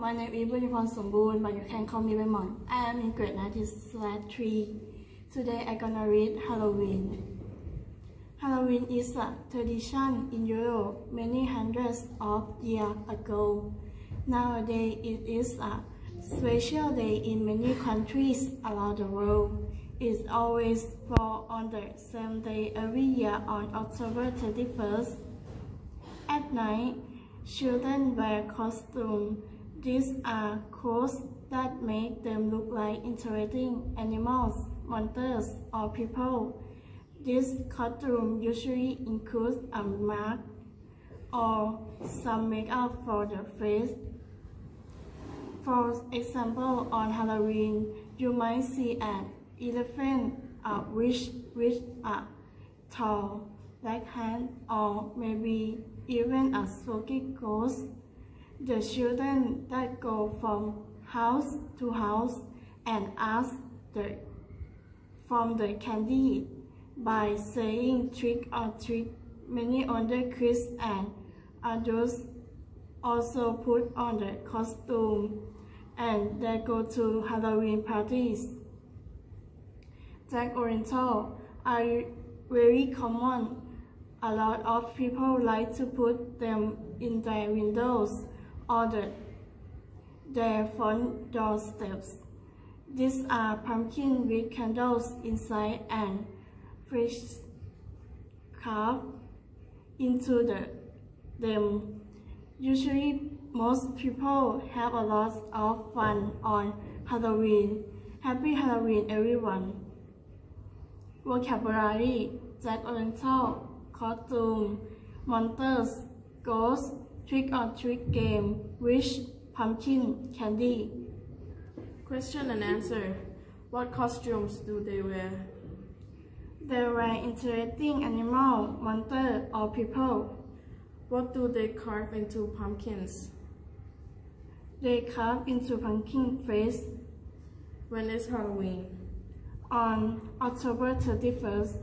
my name is Bunyapon Somboon, but you can call me Baimon. I am in grade 90 3. Today I'm gonna read Halloween. Halloween is a tradition in Europe many hundreds of years ago. Nowadays it is a special day in many countries around the world. It always falls on the same day every year on October 31st. At night, children wear costumes. These are clothes that make them look like interesting animals, monsters, or people. This costume usually includes a mask or some makeup for the face. For example, on Halloween, you might see an elephant, a witch with a tall black hand, or maybe even a spooky ghost. The children that go from house to house and ask the, from the candy by saying trick or treat. Many older kids and adults also put on the costume and they go to Halloween parties. Jack Oriental are very common. A lot of people like to put them in their windows or the, their front doorsteps. These are pumpkin with candles inside and fresh carved into the, them. Usually, most people have a lot of fun on Halloween. Happy Halloween, everyone! Vocabulary Jack Oriental Costume Monsters Ghost Trick or Treat Game Wish Pumpkin Candy Question and answer. What costumes do they wear? They wear interesting animal, monster, or people. What do they carve into pumpkins? They carve into pumpkin face When is Halloween? on October 31st.